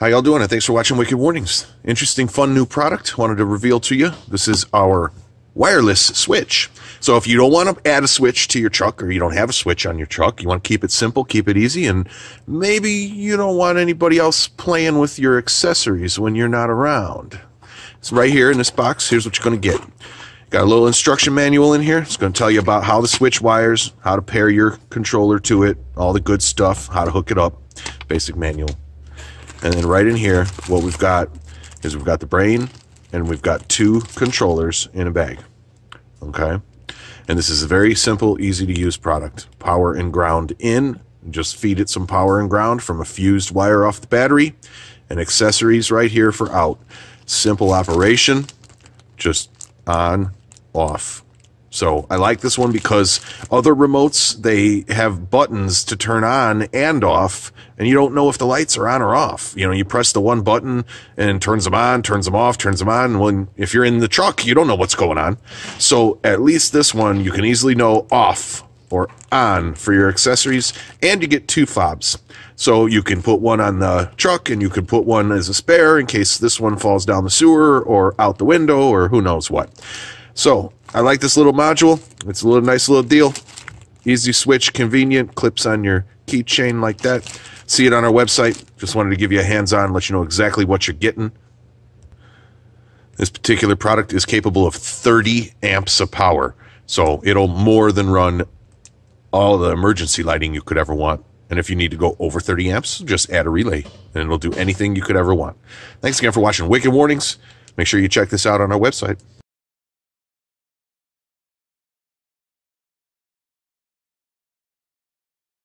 How y'all doing? And thanks for watching Wicked Warnings. Interesting, fun new product. Wanted to reveal to you. This is our wireless switch. So if you don't want to add a switch to your truck or you don't have a switch on your truck, you want to keep it simple, keep it easy, and maybe you don't want anybody else playing with your accessories when you're not around. It's right here in this box. Here's what you're going to get. Got a little instruction manual in here. It's going to tell you about how the switch wires, how to pair your controller to it, all the good stuff, how to hook it up. Basic manual. And then right in here, what we've got is we've got the brain and we've got two controllers in a bag. Okay. And this is a very simple, easy to use product. Power and ground in. Just feed it some power and ground from a fused wire off the battery and accessories right here for out. Simple operation. Just on, off. So I like this one because other remotes, they have buttons to turn on and off, and you don't know if the lights are on or off. You know, you press the one button and turns them on, turns them off, turns them on. When if you're in the truck, you don't know what's going on. So at least this one, you can easily know off or on for your accessories, and you get two fobs. So you can put one on the truck and you can put one as a spare in case this one falls down the sewer or out the window or who knows what. So I like this little module. It's a little nice little deal. Easy switch, convenient, clips on your keychain like that. See it on our website. Just wanted to give you a hands-on, let you know exactly what you're getting. This particular product is capable of 30 amps of power. So it'll more than run all the emergency lighting you could ever want. And if you need to go over 30 amps, just add a relay and it'll do anything you could ever want. Thanks again for watching Wicked Warnings. Make sure you check this out on our website.